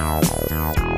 Meow.